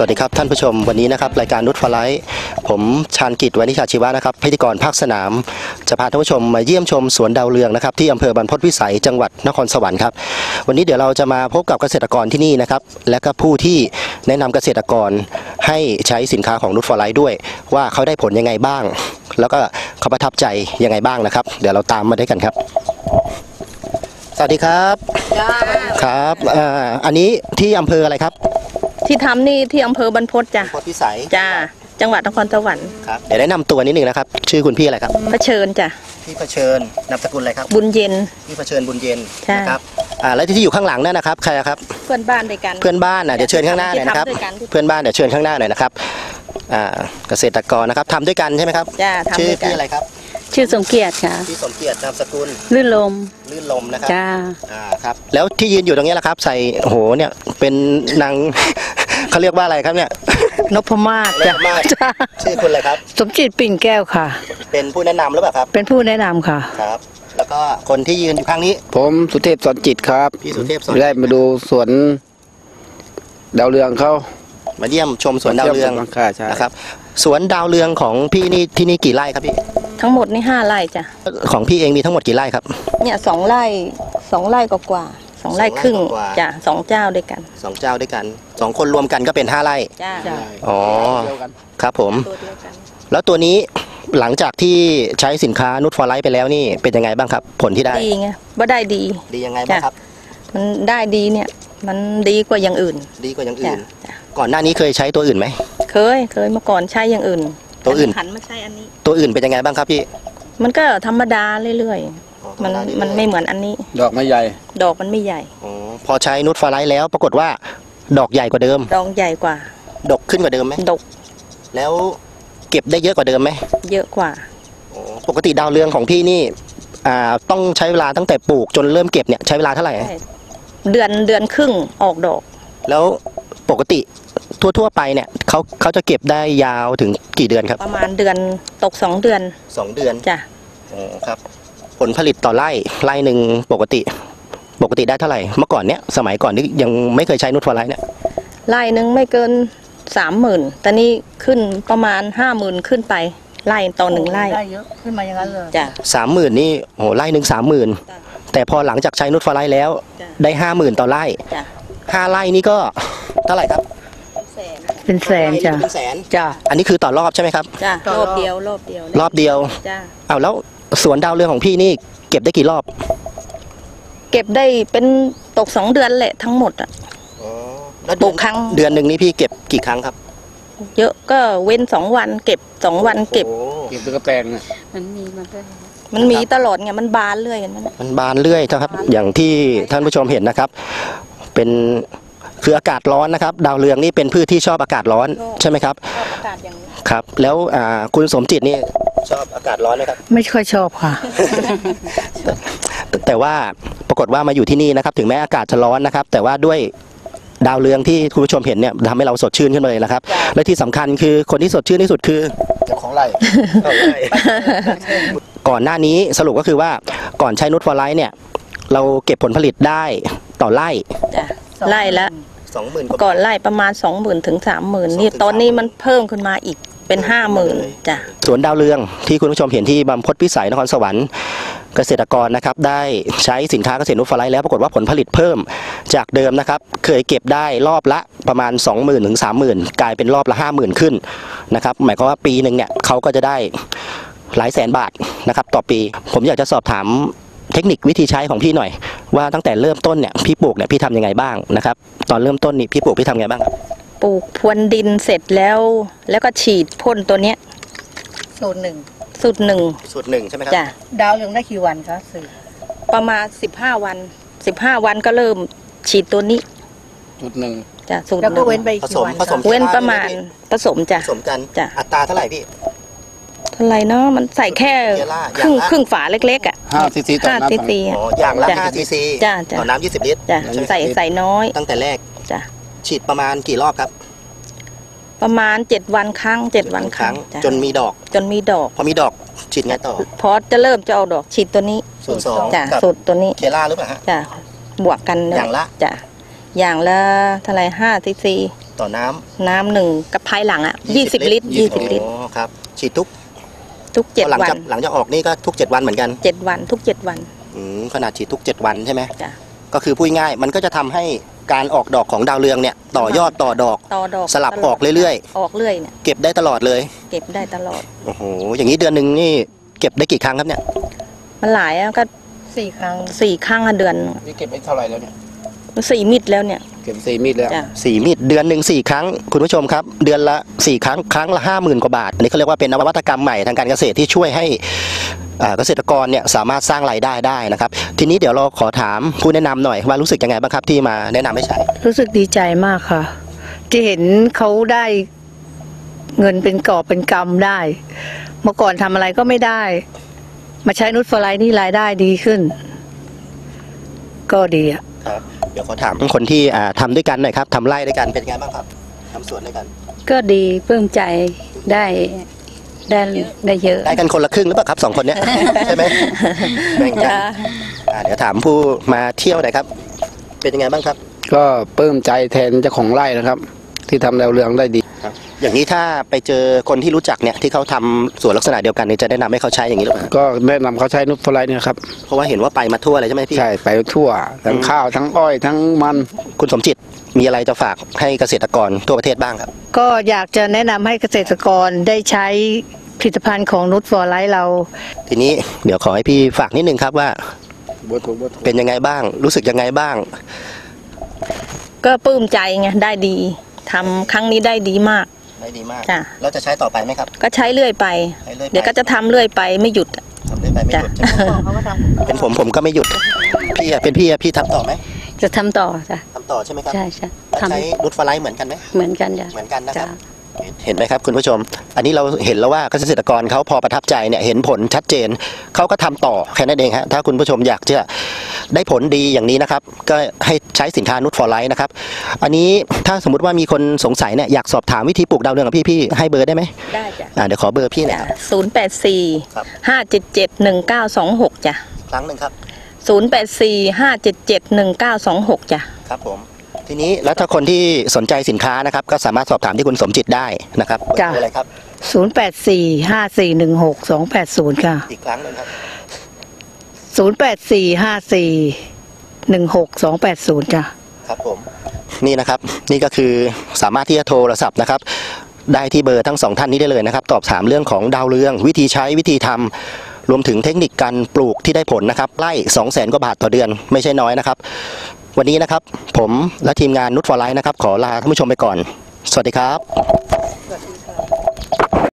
วัสดีครับท่านผู้ชมวันนี้นะครับรายการนุชฟลายผมชาญกิจวานิชาชีวะนะครับพิธีกรภาคสนาม จะพาท่านผู้ชมมาเยี่ยมชมสวนดาวเรืองนะครับที่อำเภอบรรพตวิสัยจังหวัดนครสวรรค์ครับวันนี้เดี๋ยวเราจะมาพบกับเกษตรกรที่นี่นะครับและก็ผู้ที่แนะนำเกษตรกรให้ใช้สินค้าของนุชฟลายด้วย ว่าเขาได้ผลยังไงบ้าง แล้วก็เขาประทับใจยังไงบ้างนะครับ เดี๋ยวเราตามมาด้วยกันครับสวัสดีครับครับอ่าอันนี้ที่อำเภออะไรครับ ที่ทำนี่ที่อำเภอบรรพตจ้ะพตวิสัยจ้าจังหวัดนครสวรรค์ครับเดี๋ยวแนะนำตัวนิดหนึ่งนะครับ ชื่อคุณพี่อะไรครับ เผชิญจ้ะพี่เผชิญนามสกุลอะไรครับ บุญเย็น พี่เผชิญบุญเย็นใช่ นะครับอ่าแล้วที่อยู่ข้างหลังนั่นนะครับใครครับ เพื่อนบ้านด้วยกัน เพื่อนบ้านนะเดี๋ยวเชิญข้างหน้าหน่อยนะครับ ที่ทำด้วยกัน เพื่อนบ้านเดี๋ยวเชิญข้างหน้าหน่อยนะครับอ่าเกษตรกรนะครับทำด้วยกันใช่ไหมครับ จ้าทำชื่อด้วยกัพี่นอะไรครับ ชื่อสมเกียรติค่ะ พี่สมเกียรตินามสกุลลื่นลมลื่นลมนะครับจ้าอ่าครับแล้วที่ยืนอยู่ตรงนี้แหละครับ ใส่โอ้โหเนี่ยเป็นนาง เขาเรียกว่าอะไรครับเนี่ย นพมาศเรียจ้ะกมากจ้าชื่อคุณอะไรครับ สมจิตปิ่งแก้วค่ะ เป็นผู้แนะนำหรือเปล่าครับ เป็นผู้แนะนำค่ะ ครับ แล้วก็คนที่ยืนอยู่ข้างนี้ ผมสุเทพสอนจิตครับพี่สุเทพสอนจิต ได้มาดูสวนดาวเรืองเขามาเยี่ยมชมสวนดาวเรืองมาเยี่ยมสวนค่ะใช่นะครับ สวนดาวเรืองของพี่นี่ที่นี่กี่ไร่ครับพี่ ทั้งหมดนี่ห้าไร่จ้ะ ของพี่เองมีทั้งหมดกี่ไร่ครับ เนี่ยสองไร่สองไร่กว่าๆสองไร่ครึ่งสองไร่กว่าๆ จ้ะสองเจ้าด้วยกัน สองเจ้าด้วยกัน สองคนรวมกันก็เป็นห้าไร่ จ้าจ้ะอ๋อ เดียวกันครับผม ตัวเดียวกันแล้วตัวนี้หลังจากที่ใช้สินค้านุชฟอร์ไลท์ไปแล้วนี่เป็นยังไงบ้างครับ ผลที่ได้ ดีไงว่าได้ดี ดียังไงบ้างครับ มันได้ดีเนี่ย มันดีกว่าอย่างอื่น ดีกว่าอย่างจ้ะอื่น จ้ะ ก่อนหน้านี้เคยใช้ตัวอื่นไหม เคยเคยเมื่อก่อนใช้อย่างอื่น ตัวอื่น หันมาใช้อันนี้ ตัวอื่นเป็นยังไงบ้างครับพี่มันก็ธรรมดาเรื่อยๆ มันมันไม่เหมือนอันนี้ ดอกไม้ใหญ่ ดอกมันไม่ใหญ่ อ๋อพอใช้นุชฟอร์ไลท์แล้วปรากฏว่า ดอกใหญ่กว่าเดิม ดอกใหญ่กว่า ดกขึ้นกว่าเดิมไหมดกแล้วเก็บได้เยอะกว่าเดิมไหมเยอะกว่าอ๋อปกติดาวเรืองของพี่นี่อ่าต้องใช้เวลาตั้งแต่ปลูกจนเริ่มเก็บเนี่ยใช้เวลาเท่าไหร่ เดือนเดือนครึ่งออกดอก แล้วปกติทั่วๆไปเนี่ยเขาเขาจะเก็บได้ยาวถึงกี่เดือนครับ ประมาณเดือนตกสองเดือนสองเดือนจ้ะอ๋อครับ ผลผลิตต่อไร่ไร่หนึ่งปกติ ปกติได้เท่าไหร่เมื่อก่อนเนี้ยสมัยก่อนที่ยังไม่เคยใช้นุชฟอร์ไลท์เนี่ยไร่หนึ่งไม่เกินสามหมื่นแต่นี่ขึ้นประมาณห้าหมื่นขึ้นไปไร่ต่อหนึ่งไร่ได้เยอะขึ้นมาอย่างนั้นเลยจ้ะสามหมื่นนี่โอ้โหไร่หนึ่งสามหมื่นจ้ะแต่พอหลังจากใช้นุชฟอร์ไลท์แล้วจ้ะได้ห้าหมื่นต่อไร่จ้ะห้าไร่นี่ก็เท่าไหร่ครับแสนเป็นแสนจ้ะเป็นแสนจ้ะอันนี้คือต่อรอบใช่ไหมครับจ้ะรอบเดียวรอบเดียวรอบเดียวจ้ะเอาแล้วสวนดาวเรืองของพี่นี่เก็บได้กี่รอบ เก็บได้เป็นตกสองเดือนแหละทั้งหมดอะแล้วปลูกครั้งเดือนหนึ่งนี่พี่เก็บกี่ครั้งครับเยอะก็เว้นสองวัน เก็บสองวันเก็บ โอ้เก็บตะกะแตนน่ะมันมีมันก็มันมีตลอดไงมันบานเรื่อยอย่างนั้นน่ะมันบานเรื่อยนะครับ อย่างที่ท่านผู้ชมเห็นนะครับ เป็นคืออากาศร้อนนะครับ ดาวเรืองนี่เป็นพืชที่ชอบอากาศร้อนใช่ไหมครับชอบอากาศอย่างนี้ครับ แล้วอ่าคุณสมจิตนี่ชอบอากาศร้อนไหมครับ ไม่ค่อยชอบค่ะ แต่แต่ว่าปรากฏว่ามาอยู่ที่นี่นะครับ ถึงแม้อากาศจะร้อนนะครับ แต่ว่าด้วยดาวเรืองที่คุณผู้ชมเห็นเนี่ยทำให้เราสดชื่นขึ้นมาเลยนะครับ และที่สำคัญคือคนที่สดชื่นที่สุดคือ เจ้าของไร่ ก่อนหน้านี้สรุปก็คือว่าก่อนใช้นุชฟอร์ไลท์เนี่ยเราเก็บผลผลิตได้ต่อไร่จ้ะไร่ละสองหมื่นก่อนไร่ประมาณสองหมื่นถึงสามหมื่นนี่ถึงตอนนี้30,000มันเพิ่มขึ้นมาอีกเป็นห้าหมื่นจ้ะสวนดาวเรืองที่คุณผู้ชมเห็นที่บรรพตพิสัยนครสวรรค์ เกษตรกรนะครับได้ใช้สินค้าเกษตรนุฟไลแล้วปรากฏว่าผลผลิตเพิ่มจากเดิมนะครับเคยเก็บได้รอบละประมาณ 20,000ถึง30,000กลายเป็นรอบละ 50,000 ขึ้นนะครับหมายความว่าปีหนึ่งเนี่ยเขาก็จะได้หลายแสนบาทนะครับต่อปี ผมอยากจะสอบถามเทคนิควิธีใช้ของพี่หน่อย ว่าตั้งแต่เริ่มต้นเนี่ยพี่ปลูกเนี่ยพี่ทำยังไงบ้างนะครับตอนเริ่มต้นนี่พี่ปลูกพี่ทำยังไงบ้างครับปลูกพรวนดินเสร็จแล้ว แล้วก็ฉีดพ่นตัวเนี้ยสูตรหนึ่ง สูตรหนึ่งสูตรหนึ่งใช่ไหมครับจ้ะดาวเรืองได้กี่วันคะสื่อประมาณสิบห้าวันสิบห้าวันก็เริ่มฉีดตัวนี้จุดหนึ่งจ้ะสูตรหแล้วก็นึ่งเว้นไปผกี่สมวันผสมคะเว้นประมาณผสมจ้ะ ผสมกันจ้ะ อัตราเท่าไหร่พี่ เท่าไหรเนาะมันใส่แค่เยล่าครึ่งอย่างละ ครึ่งฝาเล็กๆอะห้าซีซีต่อห้าน้ำ ซีสองซีอ๋ออย่างละจ้ะ5ซีซีจ้ะจ้ะ ต่อน้ำ20 ลิตรจ้ะใช่ไหมใส่ใส่น้อยตั้งแต่แรกจ้ะฉีดประมาณกี่รอบครับ ประมาณเจ็ดวันครั้งเจ็ดวันครั้งจ้ะจนมีดอกจนมีดอก พอมีดอกฉีดไงต่อ พอจะเริ่มจะเอาดอกฉีดตัวนี้สูตรสองจ้ะกับ สูตรตัวนี้เคล่าหรือเปล่าฮะ จ้ะบวกกันเนี่อย่างละ จ้ะอย่างละเท่าไหรห้าซีซีต่อน้น้ำหนึ่งกับภายหลังอะำยี่สิบลิตรยี่สิบลิตร อ๋อครับฉีดทุกทุกเจ็ดหลังวัจากนหลังจากออกนี่ก็ทุก 7 วันเหมือนกันเจ็ดวันทุกเจ็ดวันอืมขนาดฉีดทุก 7 วันใช่ไหมจ้ะก็คือพูดง่ายๆมันก็จะทำให้ การออกดอกของดาวเรืองเนี่ยต่อยอดต่อดอก ต่อดอกสลับออกเรื่อยออกเรื่อยเนี่ยๆเก็บได้ตลอดเลย เก็บได้ตลอดโอ้โหอย่างนี้เดือนหนึ่งนี่เก็บได้กี่ครั้งครับเนี่ยมันหลายอะก็สี่ครั้งสี่ครั้งอะเดือนนี่เก็บไปเท่าไหร่แล้วเนี่ยสี่มิดแล้วเนี่ย เก็บสี่มีดแล้วจ้ะ สี่มีดเดือนหนึ่งสี่ครั้งคุณผู้ชมครับ เดือนละสี่ครั้งครั้งละห้าหมื่นกว่าบาทอันนี้เขาเรียกว่าเป็นนวัตกรรมใหม่ทางการเกษตรที่ช่วยให้อ่า เกษตรกรเนี่ยสามารถสร้างรายได้ได้นะครับ ทีนี้เดี๋ยวเราขอถามผู้แนะนำหน่อยว่ารู้สึกยังไงบ้างครับที่มาแนะนำให้ใช้รู้สึกดีใจมากค่ะที่เห็นเขาได้เงินเป็นกอบเป็นกำได้ เมื่อก่อนทำอะไรก็ไม่ได้ มาใช้นุชฟลายนี่รายได้ดีขึ้น ก็ดีอะครับเดี๋ยวขอถามคนที่อ่าทำด้วยกันหน่อยครับทำไร่ด้วยกันเป็นไงบ้างครับทำสวนด้วยกัน ก็ดีปลื้มใจได้ ได้ได้เยอะ ได้กันคนละครึ่งหรือเปล่าครับสองคนเนี้ย ใช่ไหมแบ่งกันอ่าเดี๋ยวถามผู้มาเที่ยวหน่อยครับ เป็นยังไงบ้างครับ ก็ปลื้มใจแทนเจ้าของไร่นะครับ ที่ทำดาวเรืองได้ดีอย่างนี้ถ้าไปเจอคนที่รู้จักเนี่ยที่เขาทำสวนลักษณะเดียวกันเนี่ยจะแนะนำให้เขาใช้อย่างนี้หรือเปล่าก็แนะนำเขาใช้นุชฟลายเนี่ยครับเพราะว่าเห็นว่าไปมาทั่วเลยใช่ไหมพี่ ใช่ไปทั่วทั้งข้าวทั้งอ้อยทั้งมัน คุณสมจิตมีอะไรจะฝากให้เกษตรกรทั่วประเทศบ้างครับ ก็อยากจะแนะนำให้เกษตรกรได้ใช้ ผลิตภัณฑ์ของนุชฟอร์ไลท์เรา ทีนี้เดี๋ยวขอให้พี่ฝากนิดนึงครับว่าบัวถูกบัวถูกเป็นยังไงบ้าง รู้สึกยังไงบ้าง ก็ปลื้มใจไงได้ดีทำครั้งนี้ได้ดีมาก ได้ดีมากจ้ะ แล้วจะใช้ต่อไปไหมครับ ก็ใช้เรื่อยไป ใช้เรื่อยไป เดี๋ยวก็จะทำเรื่อยไปไม่หยุดอะ ทำเรื่อยไปไม่หยุดจ้ะ ใช่ไหมเป็นผมผมก็ไม่หยุด พี่อะเป็นพี่อะพี่ทำต่อไหมจะทำต่อจ้ะทำต่อใช่ไหมครับใช่ใช่แล้วทำใช้รุดฟลายเหมือนกันไหมเหมือนกันจ้ะเหมือนกันนะคจ้ะรับ เห็นไหมครับคุณผู้ชม อันนี้เราเห็นแล้วว่าเกษตรกรเขาพอประทับใจเนี่ยเห็นผลชัดเจนเขาก็ทำต่อแค่นั้นเองฮะถ้าคุณผู้ชมอยากจะได้ผลดีอย่างนี้นะครับ ก็ให้ใช้สินค้านุชฟอร์ไลท์นะครับ อันนี้ถ้าสมมติว่ามีคนสงสัยเนี่ยอยากสอบถามวิธีปลูกดาวเรืองกับพี่พี่ให้เบอร์ได้ไหมได้จ้ะอ่าเดี๋ยวขอเบอร์พี่หน่อยครับศูนย์แปดสี่ครับห้าเจ็ดเจ็ดหนึ่งเก้าสองหกจ้ะครั้งหนึ่งครับศูนย์แปดสี่ห้าเจ็ดเจ็ดหนึ่งเก้าสองหกจ้ะครับผม ทีนี้แล้วถ้าคนที่สนใจสินค้านะครับ ก็สามารถสอบถามที่คุณสมจิตได้นะครับเบอร์จ้ะอะไรครับ0 8 4 5 4 1 6 2 8 0ค่ะอีกครั้งหนึ่งครับ0 8 4 5 4 1 6 2 8 0จ้ะครับผมนี่นะครับนี่ก็คือสามารถที่จะโทรศัพท์นะครับ ได้ที่เบอร์ทั้งสองท่านนี้ได้เลยนะครับ ตอบถามเรื่องของดาวเรือง วิธีใช้วิธีทำรวมถึงเทคนิคการปลูกที่ได้ผลนะครับไล่2 0 0แสนกว่าบาทต่อเดือนไม่ใช่น้อยนะครับ วันนี้นะครับ ผมและทีมงานนุชฟอร์ไลท์นะครับ ขอลาท่านผู้ชมไปก่อน สวัสดีครับ